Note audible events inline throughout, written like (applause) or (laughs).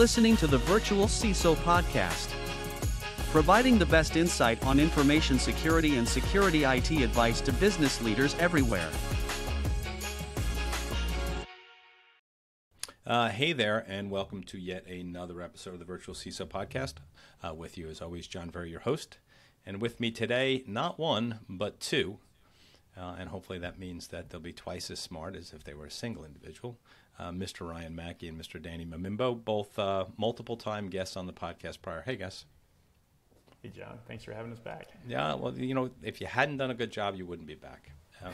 listening to the Virtual CISO podcast, providing the best insight on information security and security IT advice to business leaders everywhere. Uh, hey there, and welcome to yet another episode of the Virtual CISO podcast. Uh, with you, as always, John Verry, your host. And with me today, not one, but two. Uh, and hopefully that means that they'll be twice as smart as if they were a single individual. Uh, Mr. Ryan Mackie and Mr. Danny Manimbo, both uh, multiple time guests on the podcast prior. Hey, guys. Hey, John. Thanks for having us back. Yeah, well, you know, if you hadn't done a good job, you wouldn't be back. Um,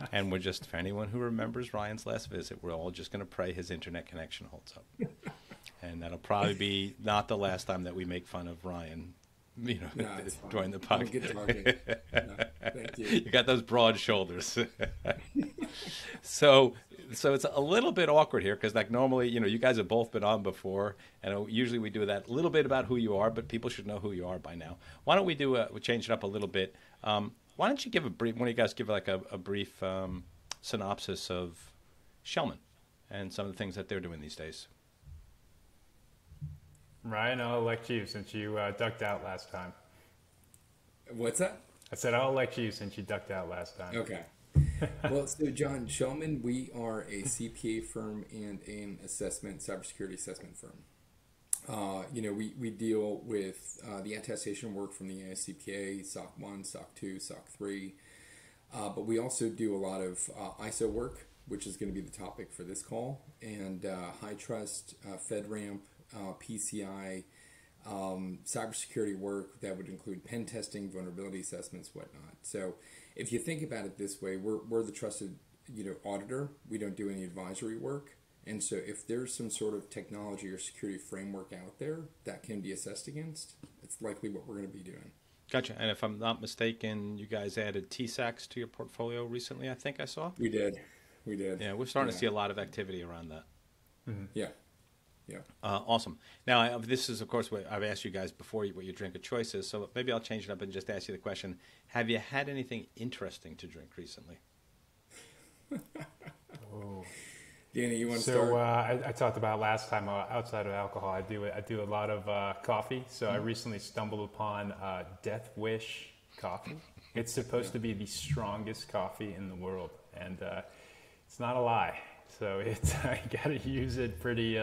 (laughs) and we're just, for anyone who remembers Ryan's last visit, we're all just going to pray his internet connection holds up. (laughs) and that'll probably be not the last time that we make fun of Ryan you know, no, (laughs) during the podcast. No, thank you. you got those broad shoulders. so, so it's a little bit awkward here because, like, normally, you know, you guys have both been on before, and usually we do that a little bit about who you are, but people should know who you are by now. Why don't we do a, we change it up a little bit? Um, why don't you give a brief? One of you guys give like a, a brief um, synopsis of Schellman and some of the things that they're doing these days. Ryan, I'll elect you since you uh, ducked out last time. What's that? I said I'll elect you since you ducked out last time. Okay. (laughs) well, so John Schellman, we are a CPA firm and an assessment cybersecurity assessment firm. Uh, you know, we, we deal with uh, the attestation work from the AICPA, SOC 1, SOC 2, SOC 3, uh, but we also do a lot of uh, ISO work, which is going to be the topic for this call, and uh, trust, uh, FedRAMP, PCI, um, cybersecurity work that would include pen testing, vulnerability assessments, whatnot. So if you think about it this way, we're, we're the trusted you know auditor. We don't do any advisory work. And so if there's some sort of technology or security framework out there that can be assessed against, it's likely what we're going to be doing. Gotcha. And if I'm not mistaken, you guys added TISAX to your portfolio recently, I think I saw. We did. We did. Yeah, we're starting yeah. to see a lot of activity around that. Mm-hmm. Yeah. Yeah. Uh, awesome. Now, I, this is, of course, what I've asked you guys before what your drink of choice is. So maybe I'll change it up and just ask you the question: Have you had anything interesting to drink recently? (laughs) oh. Danny, you want to so, start? So uh, I, I, talked about last time uh, outside of alcohol, I do I do a lot of uh, coffee. So mm-hmm. I recently stumbled upon uh, Death Wish coffee. It's supposed yeah. to be the strongest coffee in the world, and uh, it's not a lie. So (laughs) it's I got to use it pretty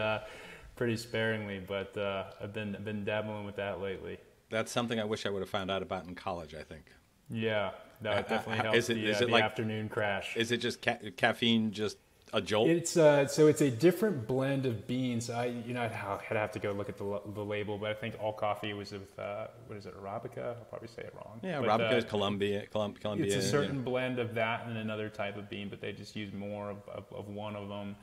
pretty sparingly, but uh, I've been I've been dabbling with that lately. That's something I wish I would have found out about in college. I think. Yeah, no, it definitely uh, helps is it, the, is uh, it the like, afternoon crash. Is it just ca- caffeine just a jolt? It's uh, so it's a different blend of beans. I you know I'd, I'd have to go look at the, the label, but I think all coffee was with uh, what is it Arabica? I'll probably say it wrong. Yeah, but, Arabica uh, is Colombia, Colombia. It's a certain yeah. blend of that and another type of bean, but they just use more of, of, of one of them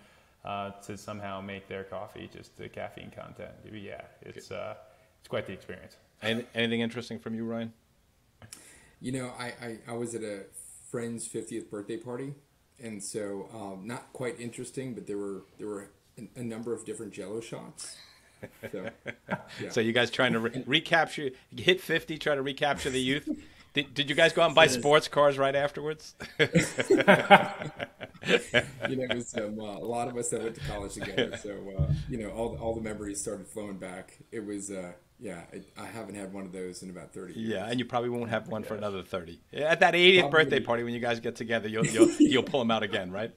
uh, to somehow make their coffee just the caffeine content. Yeah, it's uh, it's quite the experience. anything interesting from you, Ryan? You know, I, I, I was at a friend's 50th birthday party, and so um, not quite interesting, but there were there were a, a number of different Jello shots. So, (laughs) yeah. so you guys trying to re- recapture, hit 50, try to recapture the youth? Did, did you guys go out and buy sports cars right afterwards? (laughs) (laughs) you know, was, um, uh, a lot of us that went to college together, so uh, you know, all all the memories started flowing back. It was, uh, yeah, it, I haven't had one of those in about thirty. Years. Yeah, and you probably won't have one for another thirty. At that 80th probably. birthday party when you guys get together, you'll you'll, you'll pull them out again, right?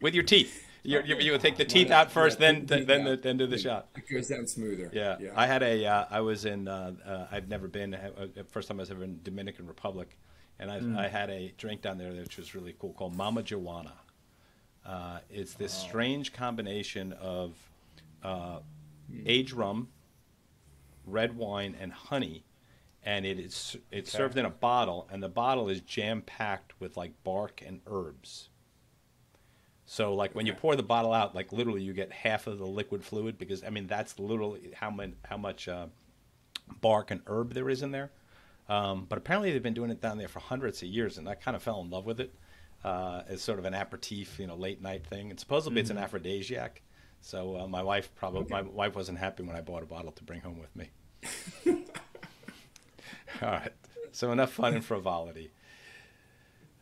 With your teeth. You you take the teeth out first, yeah, then then then, the, then do the shot. It goes down smoother. Yeah, yeah. I had a uh, I was in uh, uh, I've never been uh, first time I was ever in Dominican Republic, and I, mm. I had a drink down there which was really cool called Mamajuana. Uh, it's this oh. strange combination of uh, mm. aged rum, red wine, and honey, and it is it's okay. served in a bottle, and the bottle is jam packed with like bark and herbs. So like when you pour the bottle out, like literally you get half of the liquid fluid because I mean that's literally how much how much uh, bark and herb there is in there. Um, but apparently they've been doing it down there for hundreds of years, and I kind of fell in love with it uh, as sort of an aperitif, you know, late night thing. And supposedly mm-hmm. it's an mm-hmm. aphrodisiac. So uh, my wife probably okay. my wife wasn't happy when I bought a bottle to bring home with me. (laughs) (laughs) All right. So enough fun and frivolity.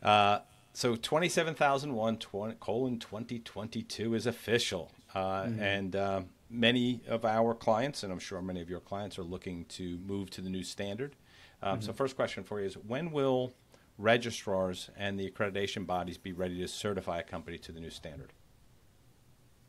Uh, so 27001 colon 2022 is official. Uh, mm-hmm. And uh, many of our clients, and I'm sure many of your clients, are looking to move to the new standard. Um, So, first question for you is when will registrars and the accreditation bodies be ready to certify a company to the new standard?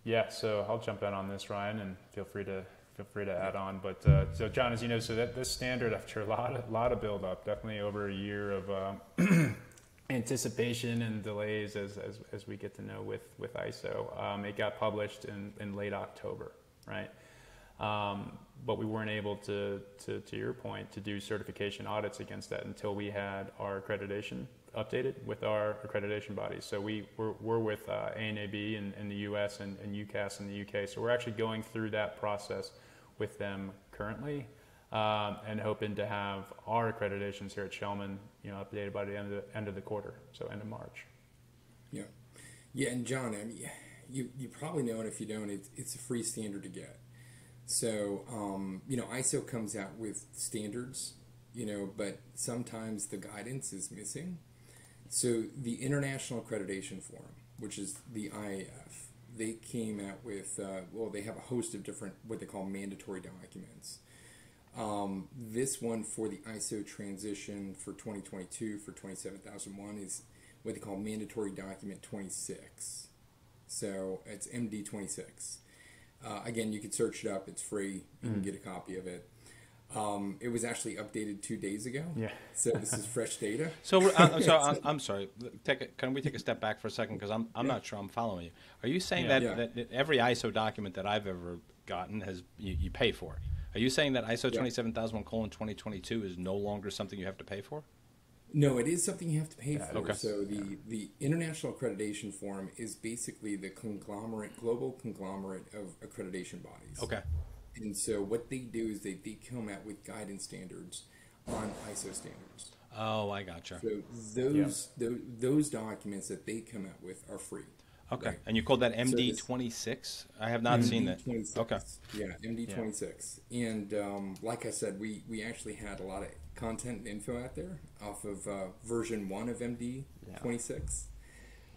Yeah, so I'll jump in on this, Ryan, and feel free to feel free to add on. But uh, so, John, as you know, so that this standard after a lot of lot of build up, definitely over a year of um, (clears throat) anticipation and delays as, as as we get to know with with ISO. Um, it got published in in late October, right? Um, but we weren't able to, to, to your point, to do certification audits against that until we had our accreditation updated with our accreditation bodies. So we, we're, we're with uh, ANAB in, in the US and, and UKAS in the UK. So we're actually going through that process with them currently um, and hoping to have our accreditations here at Schellman you know, updated by the end of the, end of the quarter, so end of March. Yeah. Yeah, and John, I mean, you, you probably know it if you don't, it's, it's a free standard to get. So, um, you know, ISO comes out with standards, you know, but sometimes the guidance is missing. So, the International Accreditation Forum, which is the IAF, they came out with, uh, well, they have a host of different, what they call mandatory documents. Um, this one for the ISO transition for 2022 for 27001 is what they call mandatory document 26. So, it's MD 26. Uh, again, you can search it up. It's free. You Mm. can get a copy of it. Um, it was actually updated two days ago. Yeah. So this is fresh data. (laughs) So, uh, (laughs) so I'm, I'm sorry. Take a, can we take a step back for a second because I'm, I'm not sure I'm following you. Are you saying Yeah. that, Yeah. that, every ISO document that I've ever gotten has you, you pay for? Are you saying that ISO Yeah. 27001 colon 2022 is no longer something you have to pay for? No, it is something you have to pay for. okay. So the, the International Accreditation Forum is basically the conglomerate, global conglomerate of accreditation bodies. Okay. And so what they do is they, they come out with guidance standards on ISO standards. Oh, I gotcha. So those, those those documents that they come out with are free. Okay. Right. And you called that MD26? I have not seen that. MD26. Okay. Yeah, MD26. And um, like I said, we, we actually had a lot of content and info out there off of uh, version one of MD26,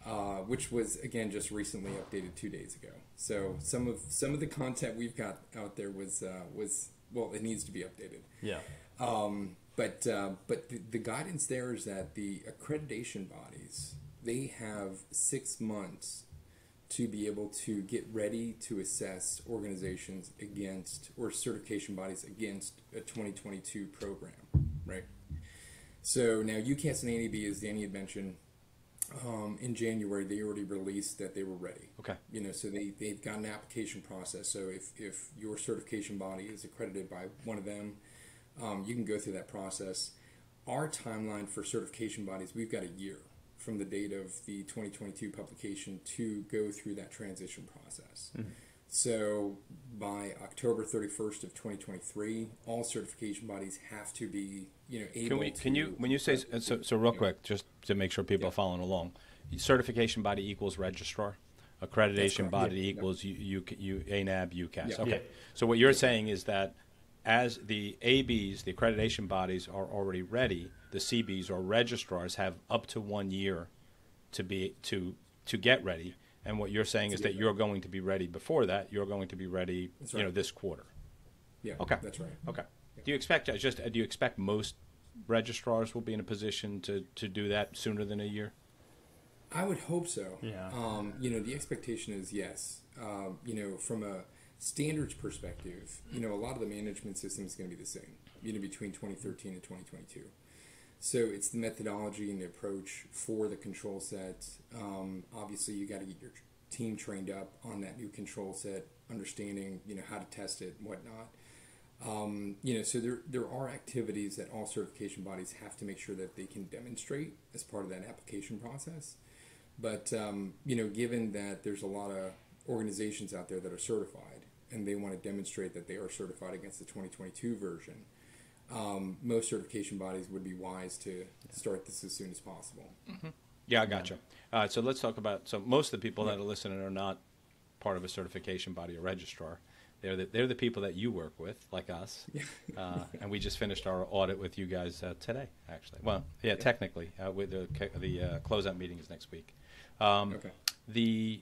uh, which was again just recently updated two days ago. So some of some of the content we've got out there was uh, was well, it needs to be updated. Yeah. Um, but uh, but the, the guidance there is that the accreditation bodies they have six months to be able to get ready to assess organizations against or certification bodies against a 2022 program, right? So now UKAS and ANAB, as Danny had mentioned, um, in January they already released that they were ready. Okay. You know, so they, they've got an application process. So if, if your certification body is accredited by one of them, um, you can go through that process. Our timeline for certification bodies, we've got a year from the date of the 2022 publication to go through that transition process. Mm-hmm. So by October 31st of 2023, all certification bodies have to be, you know, able Can we? to. Can you? When you say so, so real quick, just to make sure people Yeah. are following along, certification body equals registrar, accreditation body Yeah. equals you, you, you ANAB, UKAS. Yeah. Okay. Yeah. So what you're saying is that as the ABs, the accreditation bodies are already ready, the CBs or registrars have up to one year to be to to get ready. And what you're saying is get that you're going to be ready before that. You're going to be ready, That's you know, this quarter. Yeah, Okay. that's right. Okay. Do you expect just uh, do you expect most registrars will be in a position to, to do that sooner than a year? I would hope so. Yeah. Um, you know, the expectation is yes. Um, you know, from a standards perspective, you know, a lot of the management system is going to be the same, you know, between 2013 and 2022. So it's the methodology and the approach for the control set. Um, obviously, you got to get your team trained up on that new control set, understanding, you know, how to test it and whatnot. Um, you know, so there, there are activities that all certification bodies have to make sure that they can demonstrate as part of that application process. But um, you know, given that there's a lot of organizations out there that are certified and they want to demonstrate that they are certified against the 2022 version, um, most certification bodies would be wise to start this as soon as possible. Yeah, I gotcha. All right, so let's talk about. So most of the people that are listening are not part of a certification body or registrar. They're the, they're the people that you work with, like us. (laughs) uh, and we just finished our audit with you guys uh, today, actually. Well, yeah, technically, uh, with the ca- the uh, closeout meeting is next week. Um, Okay. The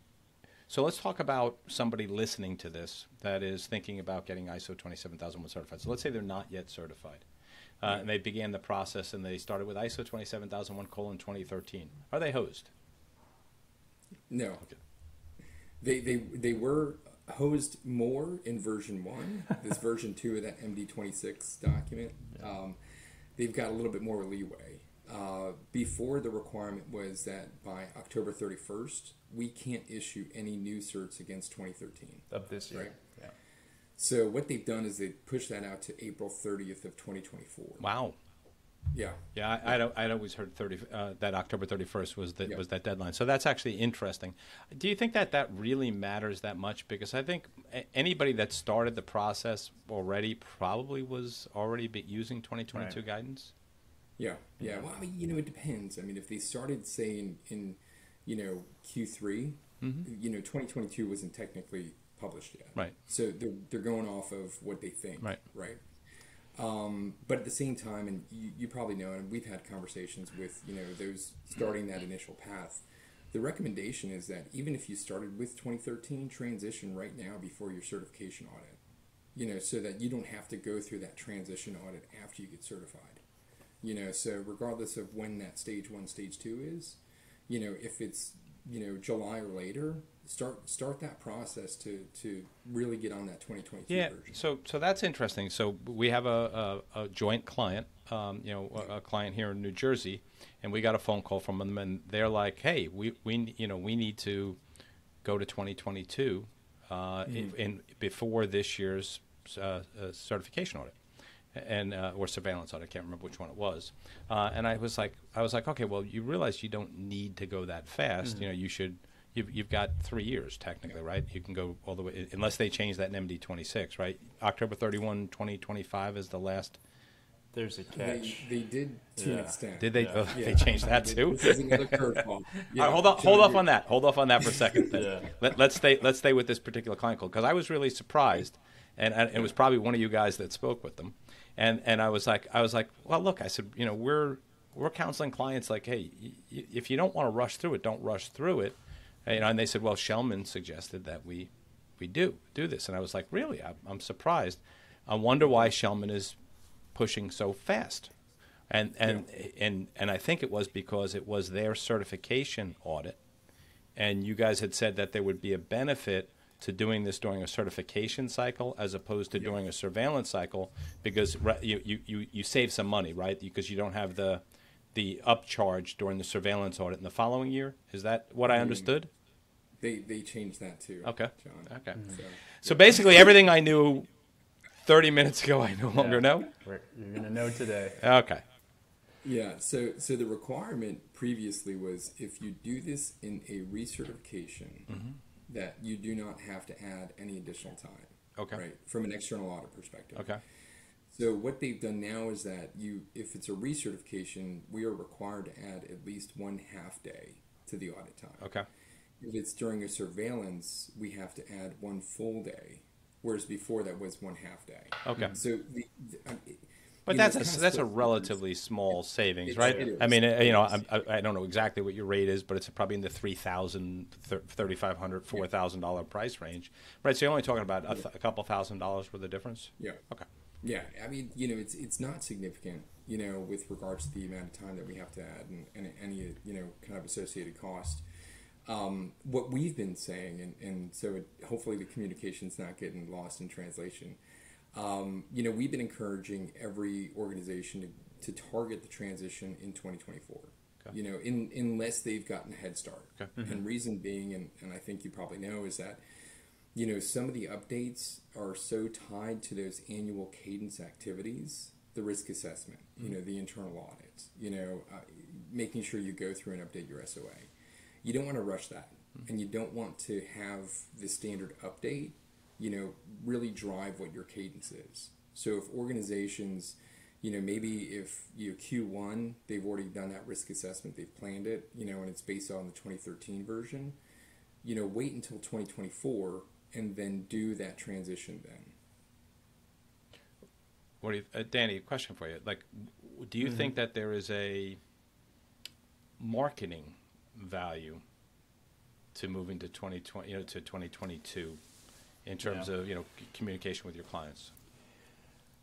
So let's talk about somebody listening to this that is thinking about getting ISO 27001 certified. So let's say they're not yet certified. Uh, and they began the process and they started with ISO 27001 colon 2013. Are they hosed? No. They, they, they were hosed more in version one, (laughs) this version two of that MD26 document. Um, they've got a little bit more leeway. Uh, before the requirement was that by October 31st, we can't issue any new certs against 2013. Of this year. Right. Yeah. So what they've done is they pushed that out to April 30th of 2024. Wow. Yeah. Yeah, I, I'd, I'd always heard 30, uh, that October 31st was the, Yeah. was that deadline. So that's actually interesting. Do you think that that really matters that much? Because I think a- anybody that started the process already probably was already using 2022 Right. guidance. Yeah, yeah. Well, I mean, you know, it depends. I mean, if they started saying in, you know, Q 3 you know, twenty twenty two wasn't technically published yet, Right. So they're they're going off of what they think, Right. Right. Um, but at the same time, and you, you probably know, and we've had conversations with you know those starting that initial path. The recommendation is that even if you started with 2013, transition right now before your certification audit. You know, so that you don't have to go through that transition audit after you get certified you know so regardless of when that stage one stage two is you know if it's you know july or later start start that process to to really get on that 2022 Yeah, version so so that's interesting. So we have a, a, a joint client, um, you know, a, a client here in New Jersey, and we got a phone call from them, and they're like, "Hey, we we you know we need to go to 2022 uh, in, in before this year's uh, uh, certification audit." And uh, or surveillance audit, I can't remember which one it was. Uh, and I was like, I was like, okay, well, you realize you don't need to go that fast. You know, you should. You've, you've got three years technically, right? You can go all the way unless they change that in MD twenty six, right? October 31, 2025 is the last. There's a catch. they did to an extent Did they? Yeah. Oh, Yeah. they changed that too. this is another curveball (laughs) yeah, right, hold on, John, hold off on that. Hold off on that for a second. (laughs) Yeah. Let, let's stay. Let's stay with this particular client call because I was really surprised, and, and it was probably one of you guys that spoke with them, and and I was like, I was like, well, look, I said, you know, we're we're counseling clients like, hey, y- if you don't want to rush through it, don't rush through it, and, you know, and they said, well, Schellman suggested that we we do do this, and I was like, really, I'm, I'm surprised. I wonder why Schellman is pushing so fast. And and, and and I think it was because it was their certification audit, and you guys had said that there would be a benefit to doing this during a certification cycle as opposed to doing a surveillance cycle because ri- you, you, you, you save some money, right? Because you don't have the the upcharge during the surveillance audit in the following year. Is that what I understood? they they changed that too Okay. john Okay. so, So basically, everything I knew 30 minutes ago, I no longer know. We're- You're gonna know today. Okay. Yeah, so so the requirement previously was if you do this in a recertification, Mm-hmm. That you do not have to add any additional time. Okay. Right, from an external audit perspective. Okay. So what they've done now is that you, if it's a recertification, we are required to add at least one half day to the audit time. Okay. If it's during a surveillance, we have to add one full day, whereas before that was one half day. Okay. So the, the, But that's a, that's a relatively small savings, right? it. I mean, uh, you know, I I don't know exactly what your rate is, but it's probably in the three thousand, thirty five hundred, four thousand dollar price range, right? So you're only talking about a, th- a couple thousand dollars worth of difference. Yeah. Okay. Yeah, I mean, you know, it's it's not significant, you know, with regards to the amount of time that we have to add and, and any you know kind of associated cost. Um, what we've been saying, and, and so it, hopefully the communication's not getting lost in translation. Um, you know, we've been encouraging every organization to, to target the transition in 2024. Okay. You know, in, unless they've gotten a head start. Okay. And reason being, and, and I think you probably know, is that you know, some of the updates are so tied to those annual cadence activities, the risk assessment, you know, the internal audit, you know, uh, making sure you go through and update your SOA. You don't want to rush that. And you don't want to have the standard update, you know, really drive what your cadence is. So if organizations, you know, maybe if you Q1, they've already done that risk assessment, they've planned it, you know, and it's based on the 2013 version, you know, wait until 2024 and then do that transition then. What do you, uh, Danny? A question for you. Like, do you think that there is a marketing value to moving to 2020, you know, to 2022 in terms Yeah. of, you know, c- communication with your clients?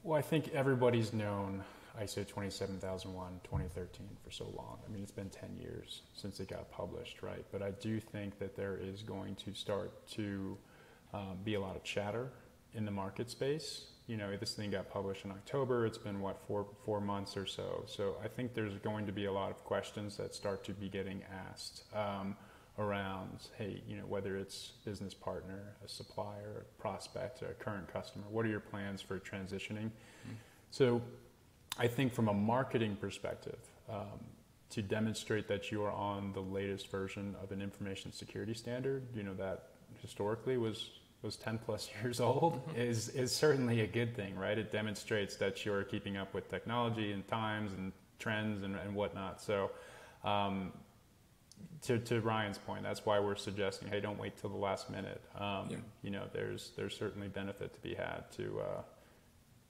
Well, I think everybody's known ISO 27001 2013 for so long. I mean, it's been 10 years since it got published, right? But I do think that there is going to start to um, be a lot of chatter in the market space. You know, this thing got published in October. It's been what four four months or so. So I think there's going to be a lot of questions that start to be getting asked um, around, hey, you know, whether it's business partner, a supplier, a prospect, a current customer. What are your plans for transitioning? So I think from a marketing perspective, um, to demonstrate that you are on the latest version of an information security standard, you know, that historically was was 10 plus (laughs) years old is is certainly a good thing, right? It demonstrates that you're keeping up with technology and times and trends and, and whatnot. So, um, to, to Ryan's point, that's why we're suggesting, hey, don't wait till the last minute. Um, Yeah. You know, there's there's certainly benefit to be had to uh,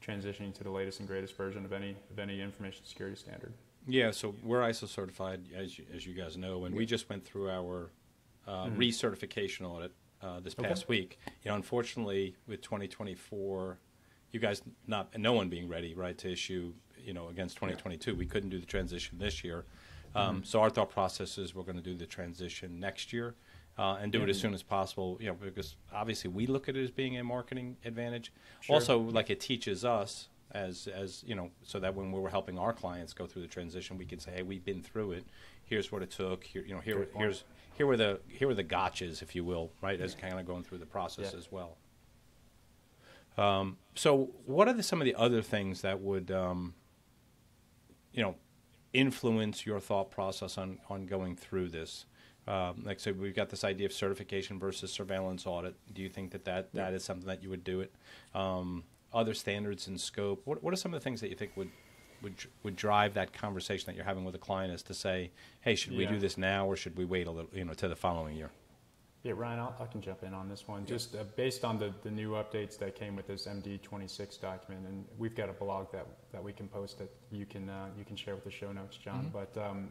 transitioning to the latest and greatest version of any of any information security standard. Yeah, so we're ISO certified, as you, as you guys know, and we just went through our uh, Mhm. recertification audit uh, this Okay. past week. You know, unfortunately, with 2024, you guys not no one being ready, right, to issue, you know, against 2022, we couldn't do the transition this year. Um, So our thought process is we're going to do the transition next year. Uh, and do it as soon as possible, you know, because obviously we look at it as being a marketing advantage. Sure. Also, like it teaches us as as you know, so that when we're helping our clients go through the transition, we can say, hey, we've been through it. Here's what it took. Here, you know, here here's here were the here were the gotchas, if you will, right, as kind of going through the process Yeah. as well. Um, so, what are the, some of the other things that would, um, you know, influence your thought process on on going through this? Um, like I said, we've got this idea of certification versus surveillance audit. Do you think that that, that is something that you would do it? Um, other standards and scope. What, what are some of the things that you think would would would drive that conversation that you're having with a client is to say, hey, should we Yeah. do this now or should we wait a little, you know, to the following year? Yeah, Ryan, I'll, I can jump in on this one. Just uh, based on the, the new updates that came with this MD26 document, and we've got a blog that, that we can post that you can uh, you can share with the show notes, John. But um,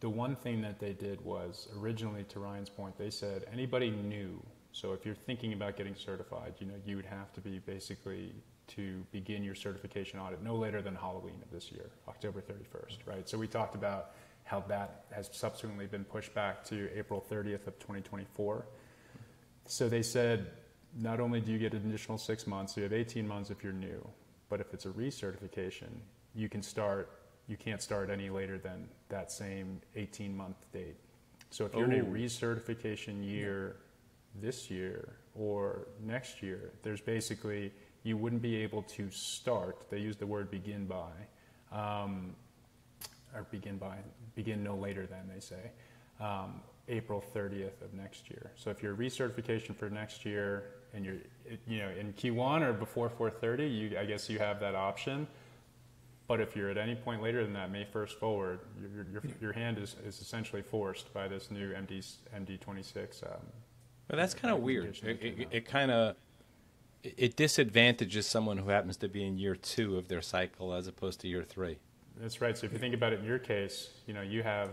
the one thing that they did was originally, to Ryan's point, they said anybody new. So if you're thinking about getting certified, you know you would have to be basically to begin your certification audit no later than Halloween of this year, October 31st, right? So we talked about how that has subsequently been pushed back to April 30th of 2024. So they said not only do you get an additional six months, so you have 18 months if you're new, but if it's a recertification, you can start. You can't start any later than that same 18 month date. So if you're in a Oh. recertification year this year or next year, there's basically you wouldn't be able to start. They use the word begin by, um, or begin by, begin no later than they say, um, April 30th of next year. So if you're recertification for next year and you're, you know, in Q1 or before 430, you, I guess you have that option. But if you're at any point later than that, May 1st forward, your, your, your hand is, is essentially forced by this new MD, MD26. Um, But that's kind of weird. It, it, it kind of it it disadvantages someone who happens to be in year two of their cycle as opposed to year three. That's right. So if you think about it in your case, you know, you have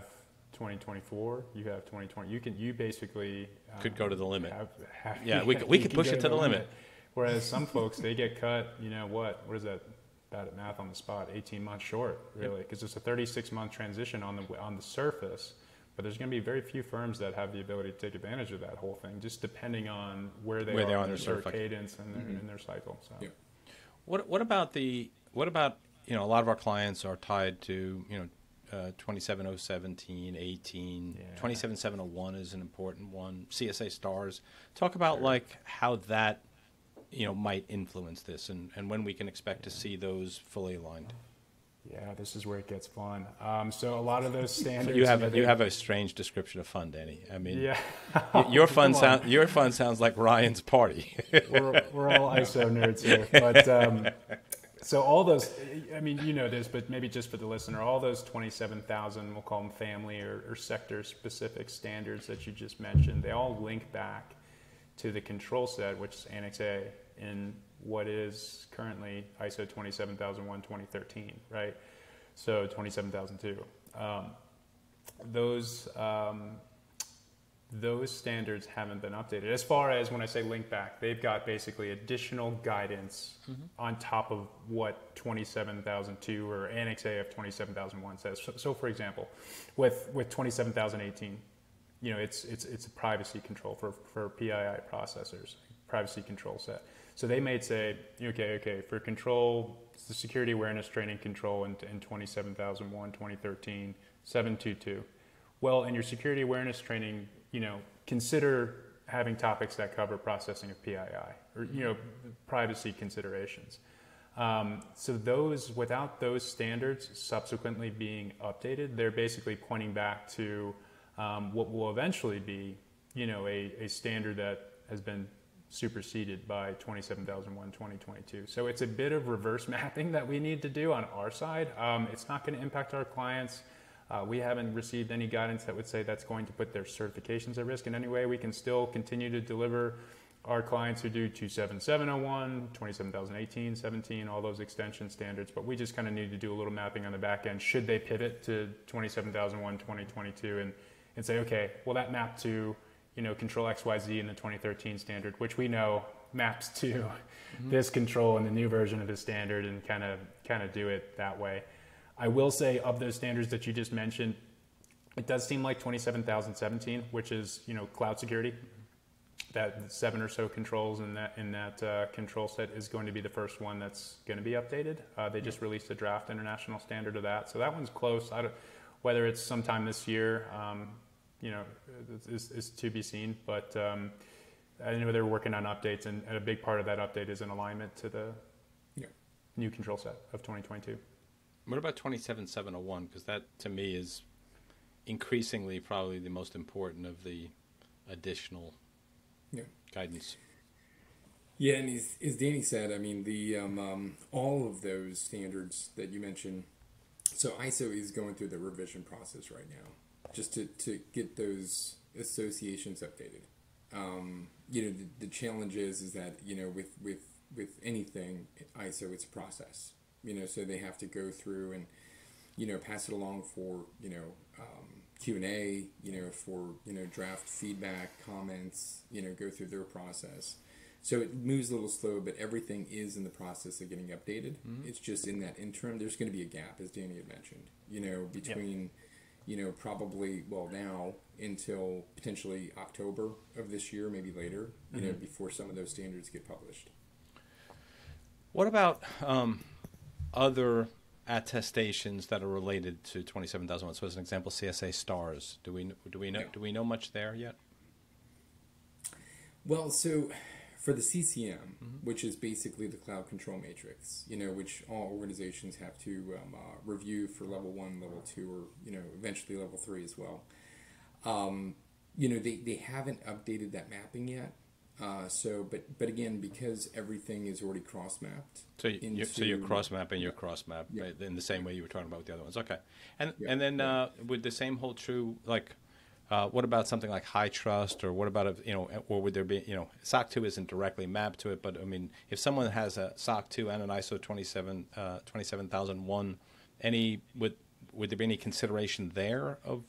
2024, you have 2020. You can, you basically um, Could go to the limit. Have, have, Yeah, we (laughs) could- we could push it to the limit. Whereas some folks, they get cut. You know what? What is that? Bad at math on the spot. 18 months short, really, because it's a 36 month transition on the on the surface. But there's going to be very few firms that have the ability to take advantage of that whole thing, just depending on where they Where are they are in their their cadence and their, in their cycle. So. Yeah. What what about the what about you know a lot of our clients are tied to you know uh, 27017, 18, Yeah. 27701 is an important one. CSA stars. Talk about like how that you know might influence this and, and when we can expect to see those fully aligned. Yeah, this is where it gets fun. Um, so a lot of those (laughs) standards. You have they- you have a strange description of fun, Danny. I mean, Yeah. (laughs) your fun sound your fun sounds like Ryan's party. we're, we're all (laughs) ISO nerds here. But um, so all those, I mean, you know this, but maybe just for the listener, all those 27,000, we'll call them family or, or sector specific standards that you just mentioned, they all link back to the control set, which is Annex A in what is currently ISO 27001 2013, right? So 27002. Um, those um, those standards haven't been updated. As far as when I say link back, they've got basically additional guidance mm-hmm. on top of what 27002 or Annex A of 27001 says. So, so, for example, with, with 27018, you know, it's, it's, it's a privacy control for, for PII processors, privacy control set. So they may say, okay, okay, for control, the security awareness training control in, in 27001, 2013, 722. Well, in your security awareness training, you know, consider having topics that cover processing of PII or, you know, privacy considerations. Um, so those, without those standards subsequently being updated, they're basically pointing back to um, what will eventually be, you know, a, a standard that has been superseded by 27001 2022 so it's a bit of reverse (laughs) mapping that we need to do on our side. Um, it's not going to impact our clients uh, we haven't received any guidance that would say that's going to put their certifications at risk in any way we can still continue to deliver our clients who do 27701 27018 17 all those extension standards but we just kind of need to do a little mapping on the back end should they pivot to 27001 2022 and, and say okay well that map to you know, control XYZ in the 2013 standard, which we know maps to mm-hmm. this control in the new version of the standard and kind of kind of do it that way. I will say of those standards that you just mentioned, it does seem like 27017, which is you know cloud security, that seven or so controls in that in that uh, control set is going to be the first one that's going to be updated. Uh, they just released a draft international standard of that, so that one's close. whether it's sometime this year. Um, you know, is, is to be seen. But um, I know they're working on updates, and, and, a big part of that update is in alignment to the yeah. new control set of 2022. What about 27701? Because that, to me, is increasingly probably the most important of the additional yeah. guidance. Yeah, and as, as Danny said, I mean, the um, um, all of those standards that you mentioned. So ISO is going through the revision process right now just to, to get those associations updated. Um, you know, the, the challenge is, is that, you know, with, with, with anything ISO, it's a process, you know, so they have to go through and, you know, pass it along for, you know, um, Q&A, you know, for, you know, draft feedback, comments, you know, go through their process. So it moves a little slow, but everything is in the process of getting updated. Mm-hmm. It's just in that interim, there's going to be a gap, as Danny had mentioned, you know, between... Yep you know, probably well now until potentially October of this year, maybe later, you mm-hmm. know, before some of those standards get published. What about um, other attestations that are related to 27001? So, as an example, CSA stars. Do we do we know do we know much there yet? Well, so for the CCM, mm-hmm. which is basically the cloud control matrix, you know, which all organizations have to um, uh, review for level one, level two, or you know, eventually level three as well. Um, you know, they, they haven't updated that mapping yet. Uh, so, but but again, because everything is already cross mapped. So, you, into, so you're cross mapping your cross map yeah. in the same way you were talking about with the other ones. Okay, and yeah. and then uh, would the same hold true like uh, what about something like HITRUST, or what about a, you know, or would there be you know, SOC 2 isn't directly mapped to it, but I mean, if someone has a SOC 2 and an ISO 27 uh, 27001, any would would there be any consideration there of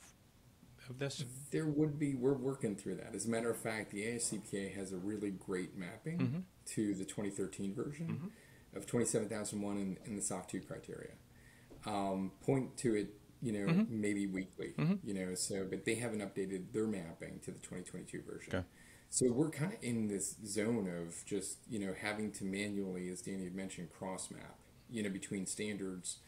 of this? There would be. We're working through that. As a matter of fact, the AICPA has a really great mapping mm-hmm. to the 2013 version mm-hmm. of 27001 in, in the SOC 2 criteria. Um, point to it you know, mm-hmm. maybe weekly, mm-hmm. you know, so, but they haven't updated their mapping to the 2022 version. Okay. So we're kind of in this zone of just, you know, having to manually, as Danny had mentioned, cross map, you know, between standards.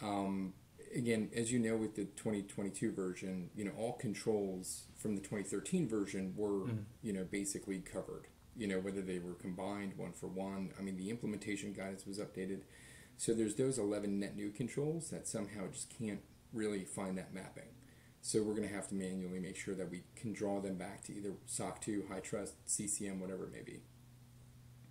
Um, again, as you know, with the 2022 version, you know, all controls from the 2013 version were, mm-hmm. you know, basically covered, you know, whether they were combined one for one. I mean, the implementation guidance was updated. So there's those 11 net new controls that somehow just can't really find that mapping. So we're going to have to manually make sure that we can draw them back to either SOC 2, HITRUST, CCM, whatever it may be.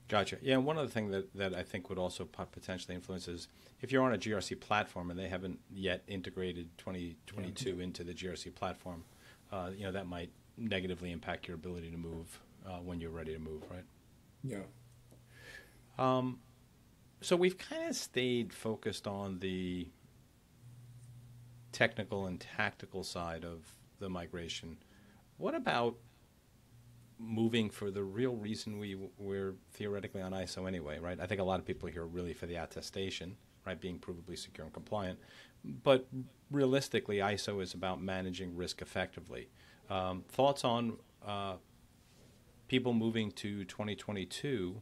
Gotcha. Yeah, and one other thing that, that I think would also potentially influence is if you're on a GRC platform and they haven't yet integrated 2022 yeah. into the GRC platform, uh, you know, that might negatively impact your ability to move uh, when you're ready to move, right? Yeah. Um, so we've kind of stayed focused on the technical and tactical side of the migration. What about moving for the real reason we we're theoretically on ISO anyway, right? I think a lot of people here are really for the attestation, right, being provably secure and compliant. But realistically, ISO is about managing risk effectively. Um, thoughts on uh, people moving to 2022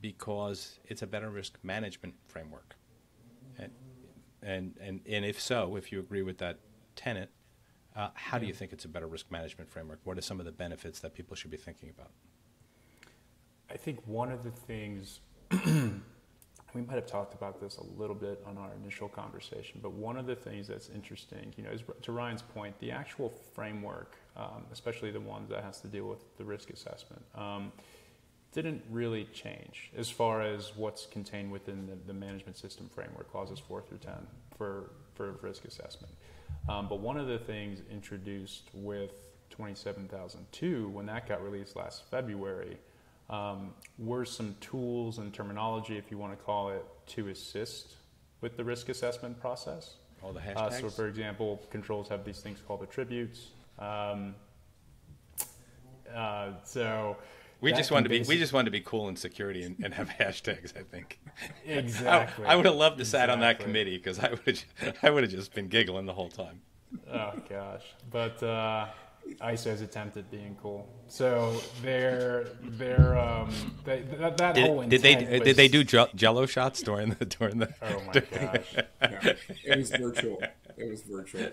because it's a better risk management framework? And, and, and, and if so, if you agree with that tenet, uh, how do you think it's a better risk management framework? What are some of the benefits that people should be thinking about? I think one of the things (clears throat) we might have talked about this a little bit on our initial conversation, but one of the things that's interesting, you know, is to Ryan's point, the actual framework, um, especially the one that has to deal with the risk assessment, um, didn't really change as far as what's contained within the, the management system framework, clauses four through ten for for risk assessment. Um, but one of the things introduced with 27002, when that got released last February, um, were some tools and terminology, if you want to call it, to assist with the risk assessment process. All the hashtags. Uh, so, for example, controls have these things called attributes. Um, uh, so we just wanted to be we just wanted to be cool in security and, and have (laughs) hashtags. I think (laughs) exactly. I, I would have loved to exactly. sat on that committee because I would (laughs) I would have just been giggling the whole time. Oh gosh, but uh, ISO has attempted being cool. So they're they're um, they, that, that did, whole did they was, did they do Jello shots during the during the? Oh my gosh! no, it was virtual. It was virtual.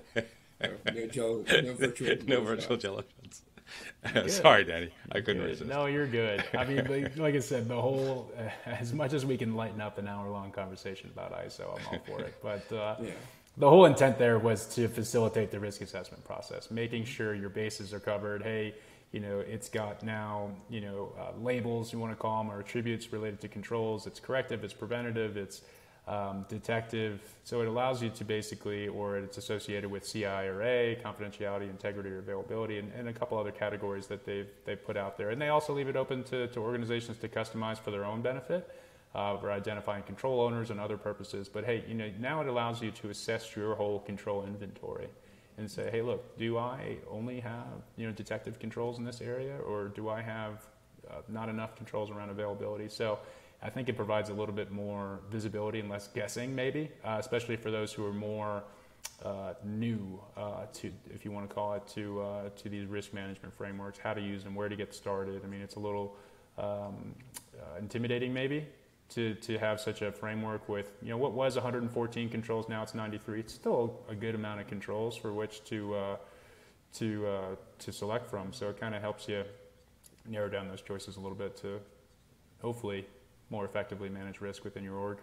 No, Jello, no virtual. No virtual Jello shots. (laughs) Sorry, Danny. I couldn't good. resist. No, you're good. I mean, like, (laughs) like I said, the whole, uh, (laughs) as much as we can lighten up an hour long conversation about ISO, I'm all for it. But uh, yeah. the whole intent there was to facilitate the risk assessment process, making sure your bases are covered. Hey, you know, it's got now, you know, uh, labels, you want to call them, or attributes related to controls. It's corrective, it's preventative, it's um, detective. So it allows you to basically, or it's associated with CIRA, confidentiality, integrity, or availability, and, and, a couple other categories that they've they put out there. And they also leave it open to, to organizations to customize for their own benefit. Uh, for identifying control owners and other purposes, but hey, you know now it allows you to assess your whole control inventory and say, hey, look, do I only have you know detective controls in this area, or do I have uh, not enough controls around availability? So I think it provides a little bit more visibility and less guessing, maybe, uh, especially for those who are more uh, new uh, to, if you want to call it, to uh, to these risk management frameworks, how to use them, where to get started. I mean, it's a little um, uh, intimidating, maybe, to to have such a framework with you know what was 114 controls, now it's 93. It's still a good amount of controls for which to uh, to to select from. So it kind of helps you narrow down those choices a little bit to hopefully more effectively manage risk within your org.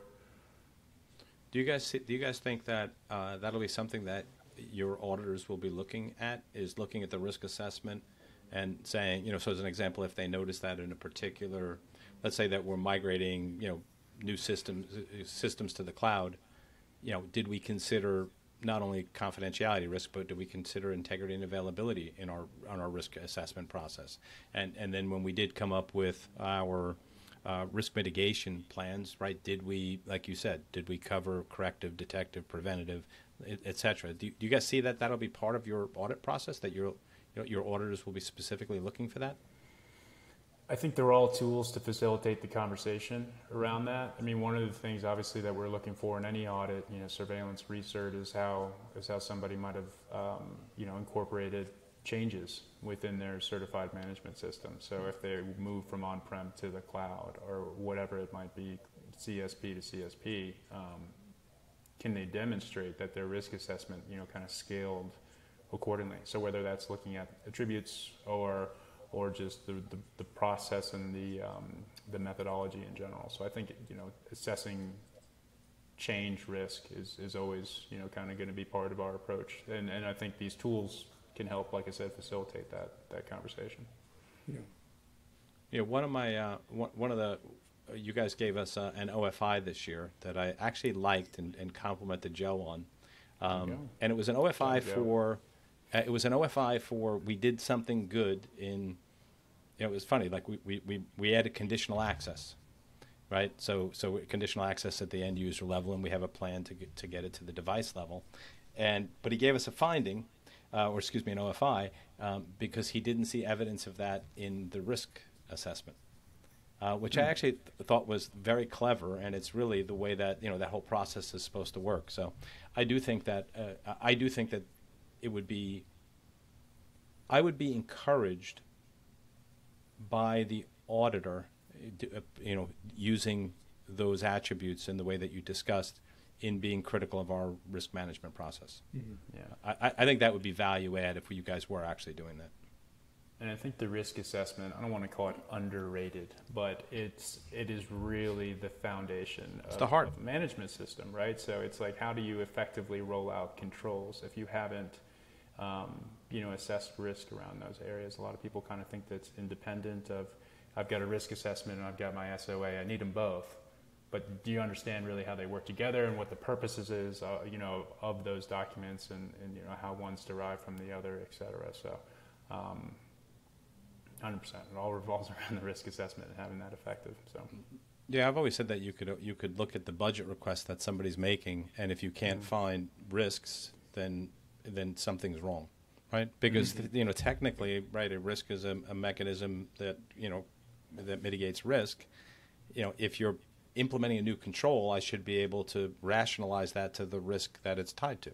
Do you guys do you guys think that uh, that'll be something that your auditors will be looking at? Is looking at the risk assessment and saying, you know, so as an example, if they notice that in a particular, let's say that we're migrating, you know, new systems systems to the cloud, you know, did we consider not only confidentiality risk, but do we consider integrity and availability in our on our risk assessment process? And and then when we did come up with our uh, risk mitigation plans, right? Did we, like you said, did we cover corrective, detective, preventative, et cetera? Do, do you guys see that that'll be part of your audit process, that your, you know, your auditors will be specifically looking for that? I think they're all tools to facilitate the conversation around that. I mean, one of the things, obviously, that we're looking for in any audit, you know, surveillance research is how is how somebody might have, um, you know, incorporated changes within their certified management system. So if they move from on-prem to the cloud or whatever it might be, CSP to CSP, um, can they demonstrate that their risk assessment, you know, kind of scaled accordingly? So whether that's looking at attributes or or just the, the, the process and the um, the methodology in general. So I think you know assessing change risk is, is always you know kind of going to be part of our approach, and and I think these tools can help, like I said, facilitate that that conversation. Yeah. Yeah, one of my uh, one, one of the uh, you guys gave us uh, an OFI this year that I actually liked and, and complimented Joe on, um, and it was an OFI for uh, it was an OFI for we did something good in. You know, it was funny. Like we, we, we, we added conditional access, right? So so conditional access at the end user level, and we have a plan to get to get it to the device level, and but he gave us a finding uh, or excuse me, an OFI, um, because he didn't see evidence of that in the risk assessment. Uh, which I actually th- thought was very clever, and it's really the way that you know that whole process is supposed to work. So, I do think that uh, I do think that it would be I would be encouraged by the auditor, uh, you know, using those attributes in the way that you discussed in being critical of our risk management process. Yeah. I, I think that would be value add if you guys were actually doing that. And I think the risk assessment, I don't want to call it underrated, but it's it is really the foundation of, the heart. of a management system, right? So it's like how do you effectively roll out controls if you haven't um, you know assessed risk around those areas? A lot of people kind of think that's independent of I've got a risk assessment and I've got my SOA. I need them both. But do you understand really how they work together and what the purposes is, uh, you know, of those documents and, and you know how one's derived from the other, et cetera. So, um, 100%. It all revolves (laughs) around the risk assessment and having that effective. So, Yeah, I've always said that you could you could look at the budget request that somebody's making, and if you can't find risks, then then something's wrong, right? Because you know technically, right, a risk is a, a mechanism that you know that mitigates risk. You know, if you're implementing a new control, I should be able to rationalize that to the risk that it's tied to,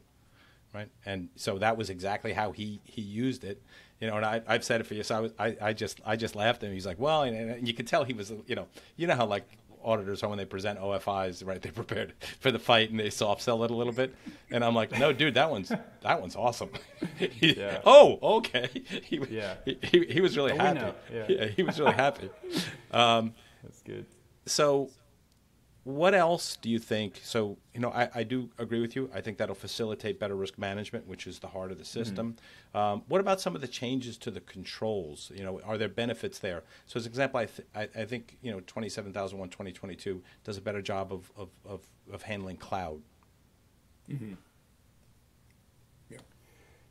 right? And so that was exactly how he he used it, you know. And I, I've said it for you, so I was I, I just I just laughed at him. He's like, well, and, and you could tell he was, you know, you know how like auditors are when they present OFIs, right? They prepared for the fight and they soft sell it a little bit, and I'm like, no, dude, that one's that one's awesome. (laughs) He- Yeah. Oh, okay. He, Yeah. he, he, was really Oh, happy. know. Yeah. he was really happy. (laughs) Um, that's good. so what else do you think so you know I, I do agree with you. I think that'll facilitate better risk management which is the heart of the system. Um, what about some of the changes to the controls? You know are there benefits there? So as an example i, th- I, I think you know 27001 2022 does a better job of, of, of, of handling cloud. Yeah.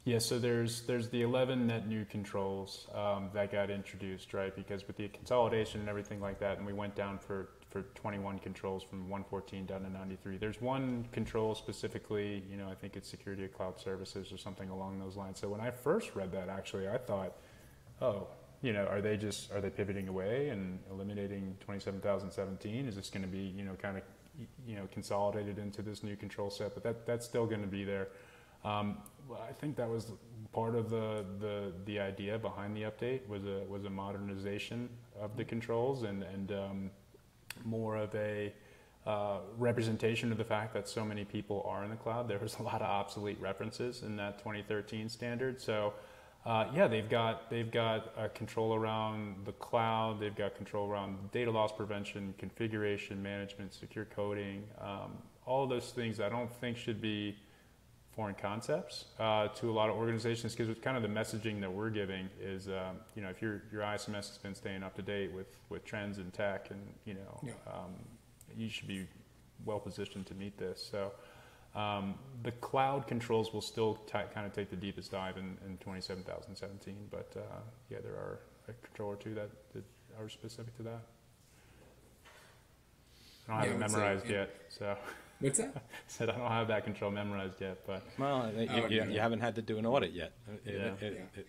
Yeah, so there's there's the 11 net new controls um, that got introduced, right? Because with the consolidation and everything like that, and we went down for, for 21 controls from 114 down to 93. There's one control specifically, you know, I think it's security of cloud services or something along those lines. So when I first read that, actually, I thought, oh, you know, are they just are they pivoting away and eliminating 27017? Is this going to be, you know, kind of, you know, consolidated into this new control set? But that that's still going to be there. Um, I think that was part of the, the, the idea behind the update was a was a modernization of the controls and and um, more of a uh, representation of the fact that so many people are in the cloud. There was a lot of obsolete references in that 2013 standard. So. Uh, yeah, they've got they've got control around the cloud. They've got control around data loss prevention, configuration management, secure coding, um, all those things. I don't think should be foreign concepts uh, to a lot of organizations because it's kind of the messaging that we're giving is um, you know if your your ISMS has been staying up to date with with trends in tech and you know Yeah. um, you should be well positioned to meet this. So. Um, the cloud controls will still t- kind of take the deepest dive in, in 27017, but uh, yeah, there are a control or two that, that are specific to that. I don't have Yeah, I it say, memorized yeah. yet, so (laughs) What's that? (laughs) said I don't have that control memorized yet, but well you, Oh, you, okay. you haven't had to do an audit yet It- Yeah. it- Yeah. it-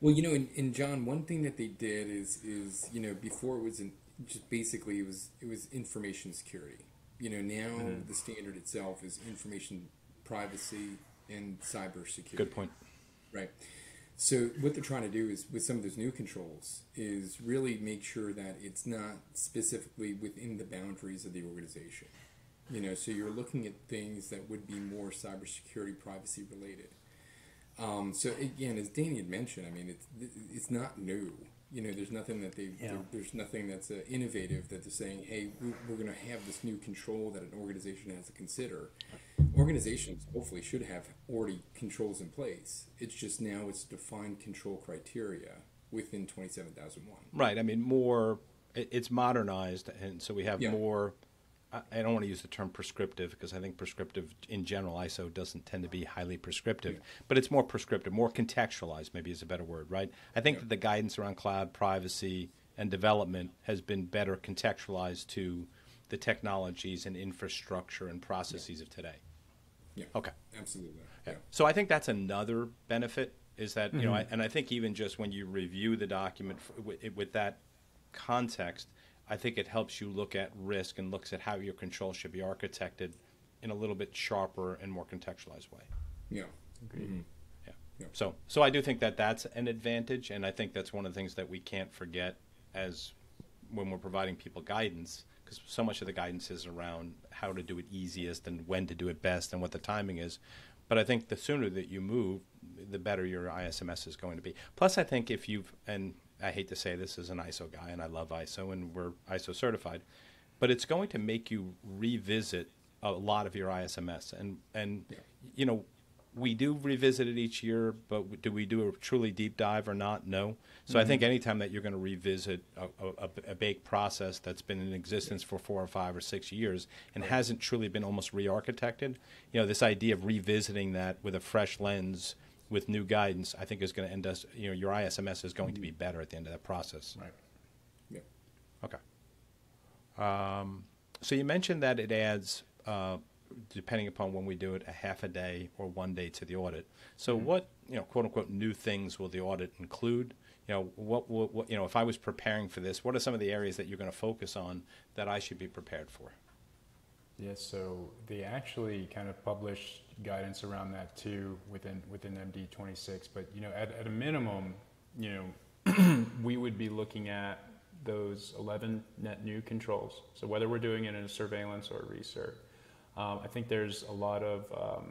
Well, you know, in, in John, one thing that they did is is you know before it was in, just basically it was it was information security. You know, now mm-hmm. the standard itself is information privacy and cybersecurity. good point Right. So what they're trying to do is with some of those new controls is really make sure that it's not specifically within the boundaries of the organization. You know, so you're looking at things that would be more cybersecurity privacy related. Um, so again, as Danny had mentioned, I mean, it's it's not new. You know, there's nothing that they Yeah. there- there's nothing that's uh, innovative that they're saying, hey, we, we're going to have this new control that an organization has to consider. Organizations hopefully should have already controls in place. It's just now it's defined control criteria within twenty seven thousand one. Right. I mean, more. It's modernized, and so we have Yeah. more. I, don't want to use the term prescriptive because I think prescriptive in general ISO doesn't tend to be highly prescriptive, but it's more prescriptive, more contextualized. Maybe is a better word, right? I think Yeah. that the guidance around cloud privacy and development has been better contextualized to the technologies and infrastructure and processes of today. Yeah. Okay. Absolutely. Yeah. Yeah. So I think that's another benefit is that you know, Mm-hmm. I, and I think even just when you review the document f- with that context, I think it helps you look at risk and looks at how your control should be architected in a little bit sharper and more contextualized way. Yeah. Agreed. Mm-hmm. Yeah. Yeah. So, so I do think that that's an advantage, and I think that's one of the things that we can't forget as when we're providing people guidance, because so much of the guidance is around how to do it easiest and when to do it best and what the timing is. But I think the sooner that you move, the better your ISMS is going to be. Plus, I think if you've and I hate to say this as an ISO guy, and I love ISO, and we're ISO certified, but it's going to make you revisit a lot of your ISMS, and and you know we do revisit it each year, but do we do a truly deep dive or not? No. So I think mm-hmm. anytime that you're going to revisit a, a, a baked process that's been in existence for four or five or six years and hasn't truly been almost re-architected, you know, this idea of revisiting that with a fresh lens with new guidance, I think is going to end us. You know, your ISMS is going to be better at the end of that process. Right. Yeah. Okay. Um, so you mentioned that it adds, uh, depending upon when we do it, a half a day or one day to the audit. So what, you know, quote unquote, new things will the audit include? You know, what, what, what, you know, if I was preparing for this, what are some of the areas that you're going to focus on that I should be prepared for? Yes, so they actually kind of publish guidance around that too within within MD 26. But you know, at, at a minimum, you know, (clears throat) we would be looking at those 11 net new controls. So whether we're doing it in a surveillance or recert, um, I think there's a lot of um,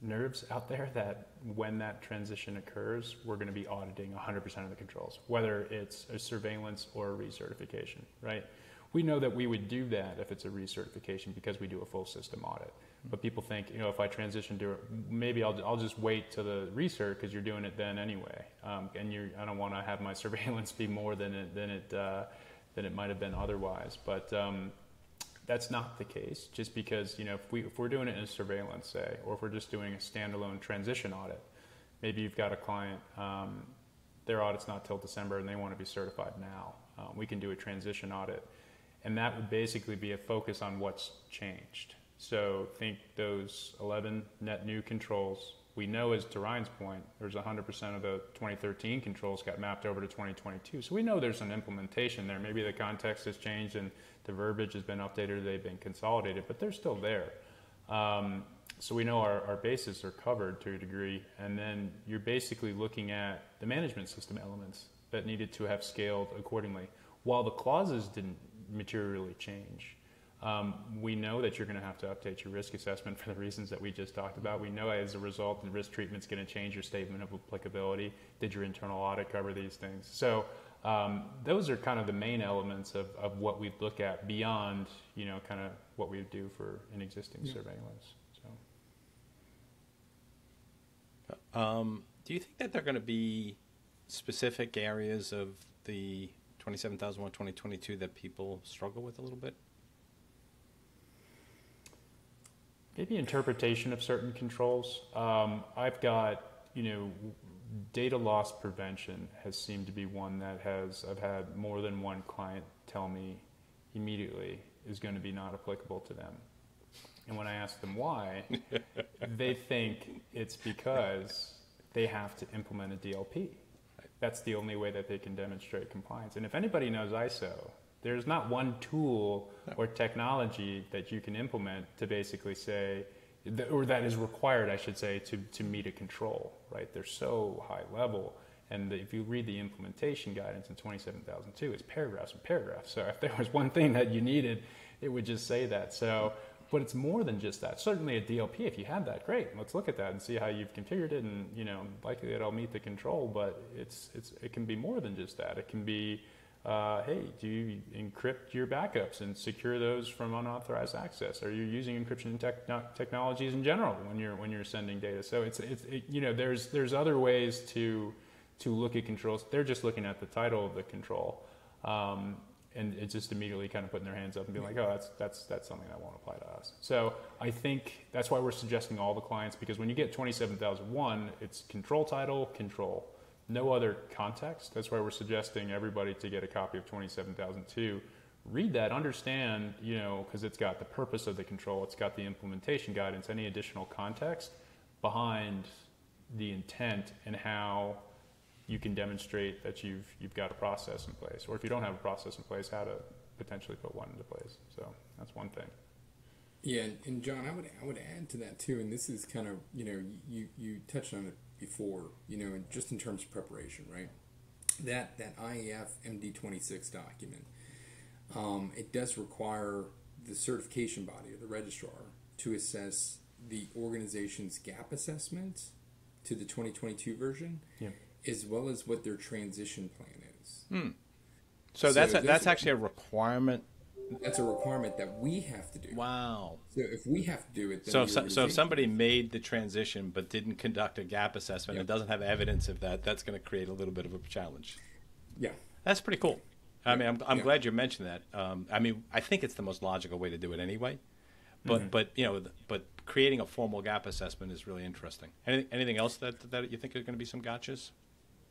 nerves out there (laughs) that when that transition occurs, we're going to be auditing 100% of the controls, whether it's a surveillance or a recertification, right? We know that we would do that if it's a recertification because we do a full system audit. But people think, you know, if I transition to it, maybe I'll, I'll just wait to the recert because you're doing it then anyway. Um, and you I don't want to have my (laughs) surveillance be more than it, than it, uh, than it might have been otherwise. But um, that's not the case just because you know if, we, if we're doing it in a surveillance say or if we're just doing a standalone transition audit maybe you've got a client um, their audit's not till december and they want to be certified now um, we can do a transition audit and that would basically be a focus on what's changed so think those 11 net new controls we know as to Ryan's point, there's 100% of the 2013 controls got mapped over to 2022. So we know there's an implementation there. Maybe the context has changed and the verbiage has been updated, they've been consolidated, but they're still there. Um, so we know our, our bases are covered to a degree. And then you're basically looking at the management system elements that needed to have scaled accordingly. While the clauses didn't materially change, um, we know that you're going to have to update your risk assessment for the reasons that we just talked about. We know as a result, the risk treatment's going to change your statement of applicability. Did your internal audit cover these things? So um, those are kind of the main elements of, of what we look at beyond, you know, kind of what we do for an existing surveillance. So. Um, do you think that there are going to be specific areas of the 27001 2022 that people struggle with a little bit? Maybe interpretation of certain controls. Um, I've got, you know, data loss prevention has seemed to be one that has, I've had more than one client tell me immediately is going to be not applicable to them. And when I ask them why, (laughs) they think it's because they have to implement a DLP. That's the only way that they can demonstrate compliance. And if anybody knows ISO, there's not one tool or technology that you can implement to basically say, or that is required, I should say, to, to meet a control, right? They're so high level. And if you read the implementation guidance in 27002, it's paragraphs and paragraphs. So if there was one thing that you needed, it would just say that. So, but it's more than just that. Certainly a DLP, if you have that, great. Let's look at that and see how you've configured it, and you know, likely it'll meet the control. But it's it's it can be more than just that. It can be uh, hey, do you encrypt your backups and secure those from unauthorized access? Are you using encryption tech- technologies in general when you're when you're sending data? So it's it's it, you know there's there's other ways to to look at controls. They're just looking at the title of the control, um, and it's just immediately kind of putting their hands up and being like, oh, that's that's that's something that won't apply to us. So I think that's why we're suggesting all the clients because when you get 27001, it's control title, control no other context. That's why we're suggesting everybody to get a copy of 27002 read that, understand, you know, because it's got the purpose of the control, it's got the implementation guidance, any additional context behind the intent and how you can demonstrate that you've you've got a process in place, or if you don't have a process in place, how to potentially put one into place. So that's one thing. Yeah, and John, I would I would add to that too, and this is kind of you know you you touched on it before, you know, just in terms of preparation, right? That that IAF MD twenty six document, um, it does require the certification body or the registrar to assess the organization's gap assessment to the 2022 version, Yeah. As well as what their transition plan is. So, So that's a, that's actually a requirement. That's a requirement that we have to do. Wow. So if we have to do it, then So, if, so, so if somebody made the transition but didn't conduct a gap assessment and doesn't have evidence of that, that's going to create a little bit of a challenge. yeah, That's pretty cool. I mean, I'm, I'm Yeah. glad you mentioned that. Um, I mean, I think it's the most logical way to do it anyway. But Mm-hmm. but you know, but creating a formal gap assessment is really interesting. Anything anything else that that you think are going to be some gotchas?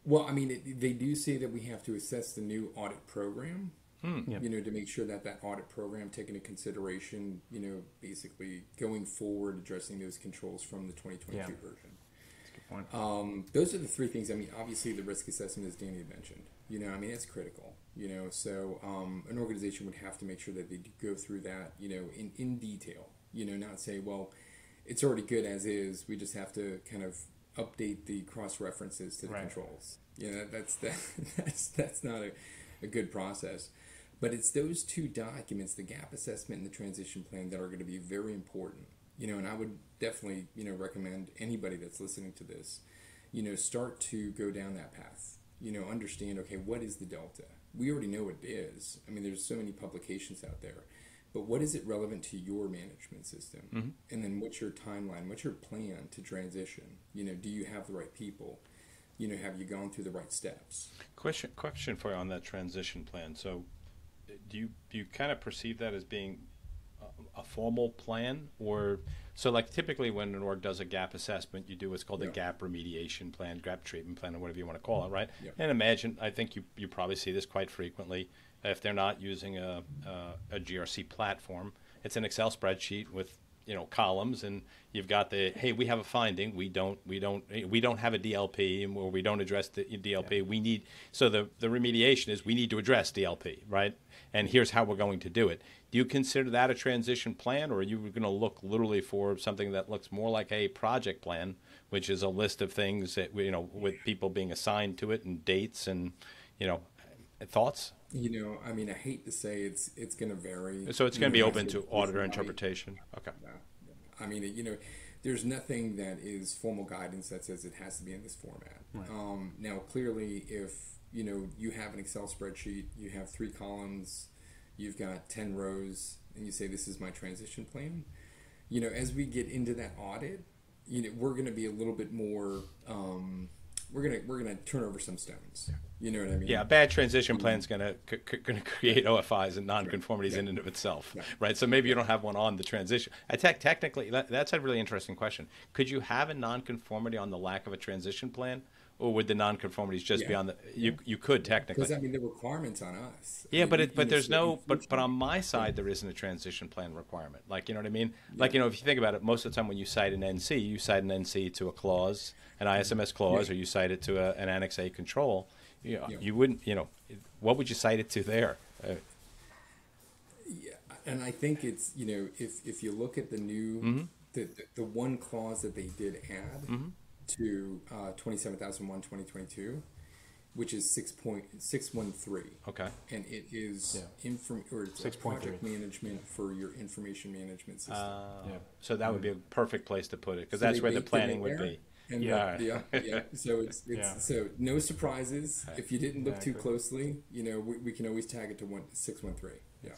Well, I mean, it, they do say that we have to assess the new audit program. Yeah. You know, to make sure that that audit program take into consideration, you know, basically going forward, addressing those controls from the 2022 Yeah. version. That's a good point. Um, those are the three things. I mean, obviously the risk assessment, as Danny mentioned, you know, I mean, it's critical. You know, so um, an organization would have to make sure that they go through that, you know, in in detail. You know, not say, well, it's already good as is. We just have to kind of update the cross references to the Right. controls. You know, that's (laughs) that, that's that's not a, a good process. But it's those two documents, the gap assessment and the transition plan, that are going to be very important. You know, and I would definitely, you know, recommend anybody that's listening to this, you know, start to go down that path. You know, understand, okay, what is the delta? We already know what it is. I mean, there's so many publications out there. But what is it relevant to your management system? Mm-hmm. And then what's your timeline? What's your plan to transition? You know, do you have the right people? You know, have you gone through the right steps? Question question for you on that transition plan. So, do you do you kind of perceive that as being a, a formal plan, or so like typically when an org does a gap assessment, you do what's called a gap remediation plan, gap treatment plan, or whatever you want to call it, right? Yeah. And imagine, I think you you probably see this quite frequently. If they're not using a, a a GRC platform, it's an Excel spreadsheet with you know columns and you've got the hey we have a finding we don't we don't we don't have a DLP or we don't address the DLP we need so the the remediation is we need to address DLP right? And here's how we're going to do it. Do you consider that a transition plan or are you going to look literally for something that looks more like a project plan which is a list of things that you know with people being assigned to it and dates and you know thoughts You know, I mean, I hate to say it's it's going to vary. so it's going to be open to auditor interpretation okay. I mean, you know, there's nothing that is formal guidance that says it has to be in this format. Um, now, clearly, if you know you have an Excel spreadsheet, you have three columns, you've got ten rows, and you say this is my transition plan. You know, as we get into that audit, you know, we're going to be a little bit more. Um, we're gonna we're gonna turn over some stones. You know what I mean? Yeah, a bad transition plan is going to going to create OFIs and nonconformities Yeah. in and of itself, Yeah. right? So maybe you don't have one on the transition. Uh, I tech technically, that, that's a really interesting question. Could you have a nonconformity on the lack of a transition plan, or would the nonconformities just be on the? You you could technically Because technically. I mean, the requirements on us. Yeah, in- but it, but there's no but but on my side there isn't a transition plan requirement. Like you know what I mean? Like you know if you think about it, most of the time when you cite an NC, you cite an NC to a clause, an ISMS clause, Yeah. or you cite it to a, an Annex A control. You know, Yeah. you wouldn't you know what would you cite it to there? Uh, Yeah, and I think it's you know if if you look at the new Mm-hmm. the, the the one clause that they did add to uh, twenty seven thousand one twenty twenty two, which is six point six one three. okay. And it is Yeah. inform or it's 6.3. project management for your information management system. Uh, Yeah. So that would be a perfect place to put it because So that's where the baked it in planning would there, be. And Yeah. the- yeah, (laughs) yeah. So it's, it's Yeah. so no surprises. If you didn't look too closely, you know, we, we can always tag it to one six one three. Yeah.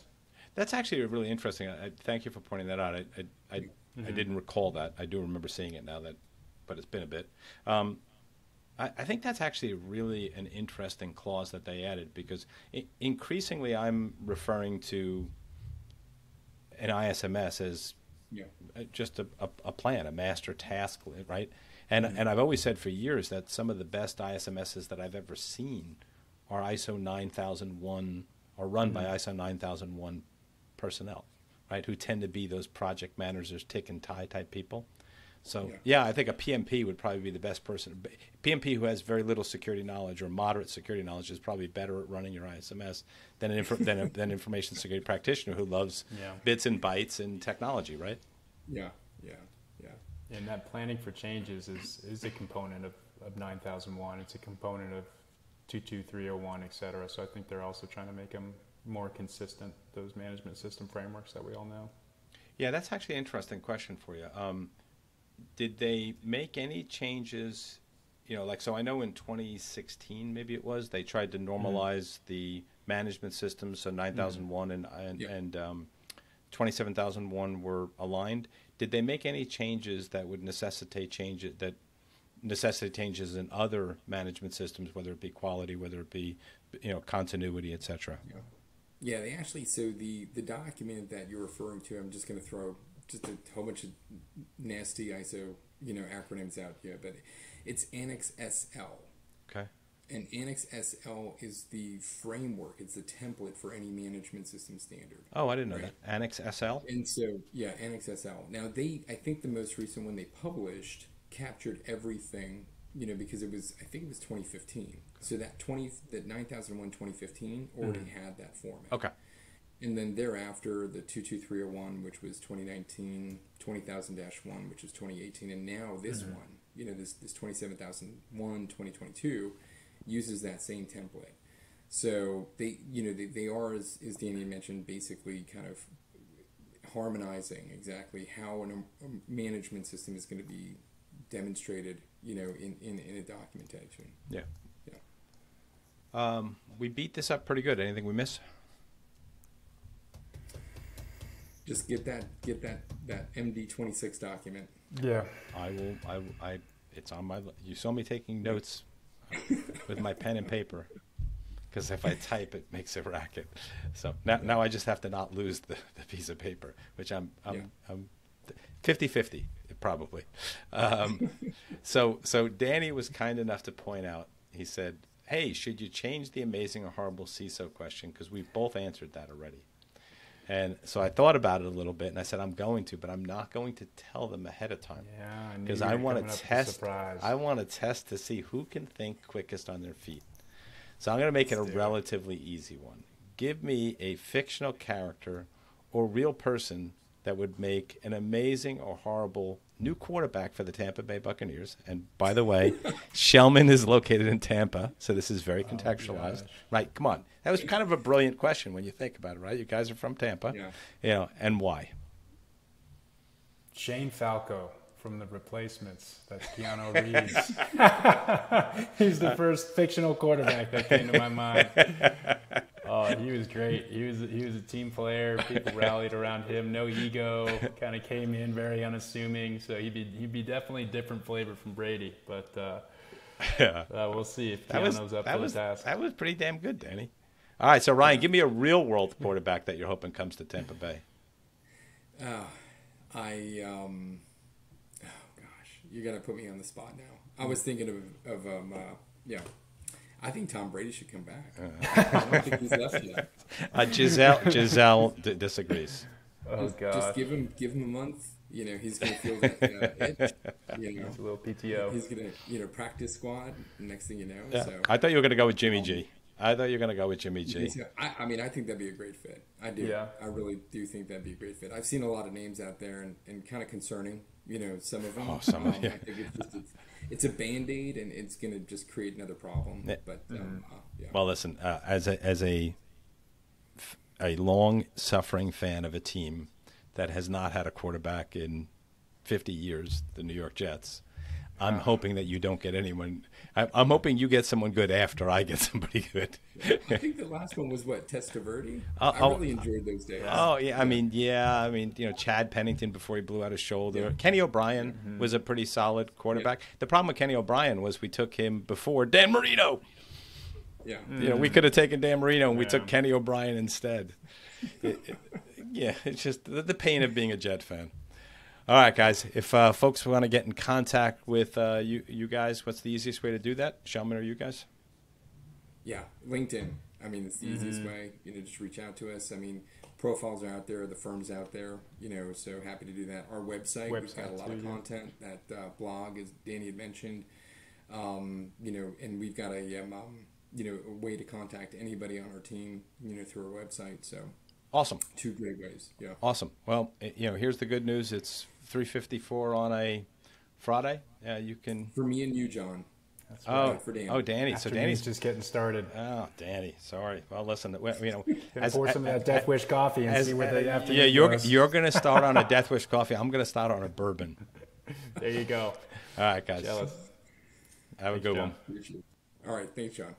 That's actually really interesting. I, I thank you for pointing that out. I I, I, I didn't recall that. I do remember seeing it now that, but it's been a bit. Um, I, I think that's actually really an interesting clause that they added because I- increasingly I'm referring to an ISMS as Yeah. uh, just a, a, a plan, a master task, right? And mm-hmm. and I've always said for years that some of the best ISMSs that I've ever seen are ISO 9001 are run by mm-hmm. ISO 9001 personnel, right? Who tend to be those project managers, tick and tie type people. So Yeah. yeah. I think a PMP would probably be the best person. PMP who has very little security knowledge or moderate security knowledge is probably better at running your ISMS than an inf- than, a, than information security practitioner who loves Yeah. bits and bytes and technology, right? Yeah, yeah. And that planning for changes is, is a component of, of 9001. It's a component of 22301, et cetera. So I think they're also trying to make them more consistent, those management system frameworks that we all know. Yeah, that's actually an interesting question for you. Um, did they make any changes? You know, like so. I know in 2016, maybe it was, they tried to normalize the management systems. So 9001 and and, Yeah. and um, 27001 were aligned. Did they make any changes that would necessitate changes that necessitate changes in other management systems, whether it be quality, whether it be you know continuity, etc. Yeah. Yeah, they actually so the the document that you're referring to, I'm just going to throw just a whole bunch of nasty ISO you know acronyms out here, but it's Annex SL. Okay. And Annex SL is the framework, it's the template for any management system standard. Oh, I didn't know Right. that. Annex SL. And so, yeah, Annex SL. Now, they, I think the most recent one they published captured everything, you know, because it was, I think it was 2015. So that 20, that 9001 2015 already mm-hmm. had that format. Okay. And then thereafter, the 22301, which was 2019, 20,000-1, which is 2018, and now this mm-hmm. one, you know, this, this 27,001, 2022, uses that same template. So they, you know, they, they are, as, as Danny mentioned, basically kind of harmonizing exactly how an, a management system is going to be demonstrated, you know, in, in, in a documentation. Yeah. Yeah. Um, we beat this up pretty good. Anything we miss? Just get that, get that, that MD26 document. Yeah. I will. I. I. It's on my. You saw me taking notes with my pen and paper, because if I type, it makes a racket. So now, now I just have to not lose the, the piece of paper, which I'm. I'm. Yeah. I'm 50-50, probably. Um, so so Danny was kind enough to point out. He said, "Hey, should you change the amazing or horrible CISO question? Because we've both answered that already." And so I thought about it a little bit, and I said, "I'm going to, but I'm not going to tell them ahead of time." Yeah, because you I want to a test. I want to test to see who can think quickest on their feet. So I'm going to make it a Let's it. relatively easy one. Give me a fictional character or real person that would make an amazing or horrible new quarterback for the Tampa Bay Buccaneers. And by the way, (laughs) Schellman is located in Tampa, so this is very oh, contextualized. gosh. right? Come on, that was kind of a brilliant question when you think about it, right? You guys are from Tampa, Yeah. you know, and why? Shane Falco from the replacements. That's Keanu (laughs) Reeves. (laughs) He's the first fictional quarterback that came to my mind. He was great. He was he was a team player. People rallied around him. No ego. Kind of came in very unassuming. So he'd be he'd be definitely different flavor from Brady. But uh, (laughs) Yeah. uh, we'll see if That was, up that for was the task. that was pretty damn good, Danny. All right, so Ryan, give me a real world quarterback that you're hoping comes to Tampa Bay. I um, oh gosh, you're gonna put me on the spot now. I was thinking of of um, uh, yeah, I think Tom Brady should come back. (laughs) I don't think he's left yet. Uh, Gisele Gisele d- disagrees. oh Just God, give him give him a month. You know, he's gonna feel that uh, (laughs) itch. You know, a little PTO. he's gonna you know practice squad. Next thing you know, Yeah. so I thought you were going to go with Jimmy G. I thought you were going to go with Jimmy G. He's- I, I mean, I think that'd be a great fit. I do. Yeah. I really do think that'd be a great fit. I've seen a lot of names out there and, and kind of concerning, you know, some of them. Oh, some of- Um, yeah. I think it's just it's, it's a band aid and it's going to just create another problem. Yeah. But um, uh, yeah. Well, listen, uh, as a as a a long suffering fan of a team that has not had a quarterback in 50 years, the New York Jets. I'm hoping that you don't get anyone. I, I'm hoping you get someone good after I get (laughs) somebody good. I think the last one was what Testaverde. Uh, oh, I really enjoyed those days. Oh yeah, I mean yeah, I mean you know Chad Pennington before he blew out his shoulder. Yeah. Kenny O'Brien mm-hmm. was a pretty solid quarterback. The problem with Kenny O'Brien was we took him before Dan Marino. Yeah. You know we mm. could have taken Dan Marino and we took Kenny O'Brien instead. It- it- yeah, it's just the, the pain of being a Jet fan. All right, guys. If uh, folks want to get in contact with uh, you, you guys, what's the easiest way to do that? Schellman or you guys? Yeah. LinkedIn. I mean, it's the easiest way. You know, just reach out to us. I mean, profiles are out there, the firms out there. You know, so happy to do that. Our website, website we've got a lot too, of yeah. content. That uh, blog, as Danny had mentioned. Um, you know, and we've got a um, um, you know a way to contact anybody on our team. You know, through our website. So Awesome. two great ways. Yeah. Awesome. Well, you know, here's the good news. It's 3:54 on a Friday. Uh, you can. For me and you, John. Oh, for Danny. oh, Danny. So Danny's. just getting started. Oh, Danny. Sorry. Well, listen. we- You know, (laughs) Gonna as- pour some of that Death Wish coffee and as- see where the afternoon yeah, you're goes. you're gonna start on a (laughs) Death Wish coffee. I'm gonna start on a bourbon. There you go. All right, guys. Jealous. Have a good John. one. All right. Thanks, John.